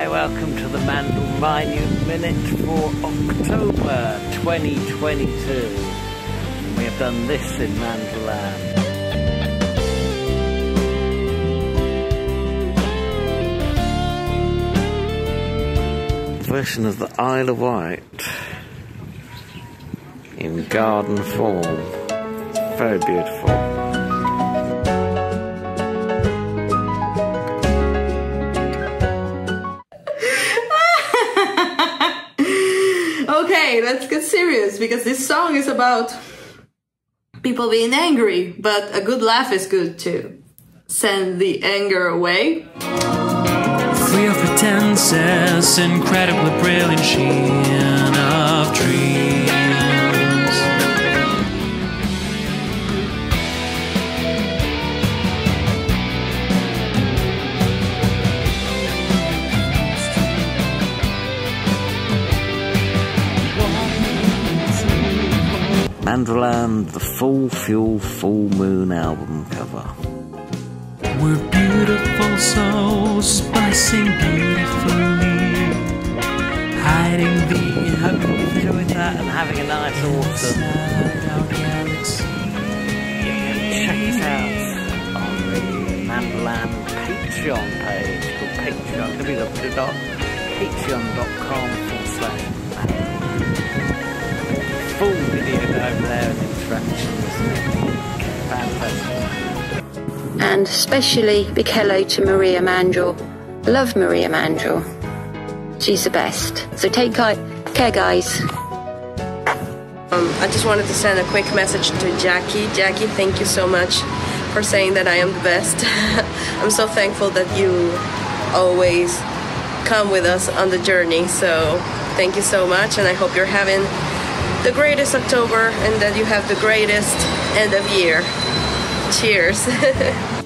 Welcome to the Mandrill Minute Minute for October 2022. We have done this in Mandrill Land. Version of the Isle of Wight in garden form. Very beautiful. Okay, let's get serious because this song is about people being angry, but a good laugh is good too. Send the anger away. Free of pretenses, incredibly brilliant sheen of dreams. Mandrill Land, the Full Fuel Fool Moon album cover. We're beautiful souls, spicing beautifully, hiding the Hope enjoying that and having a nice autumn. You can check us out on the Mandrill Land Patreon page called Patreon, www.patreon.com forward slash and. Especially big hello to Maria Mandrill. Love Maria Mandrill. She's the best. So take care, guys. Um, I just wanted to send a quick message to Jackie. Jackie, thank you so much for saying that I am the best. I'm so thankful that you always come with us on the journey. So thank you so much, and I hope you're having the greatest October and that you have the greatest end of year. Cheers.